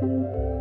Música